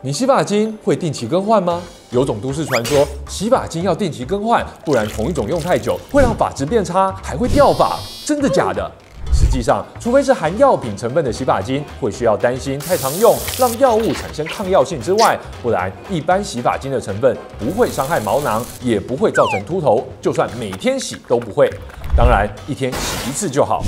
你洗发精会定期更换吗？有种都市传说洗发精要定期更换不然同一种用太久会让发质变差还会掉发真的假的？实际上除非是含药品成分的洗发精会需要担心太常用让药物产生抗药性之外不然一般洗发精的成分不会伤害毛囊也不会造成秃头就算每天洗都不会。当然一天洗一次就好。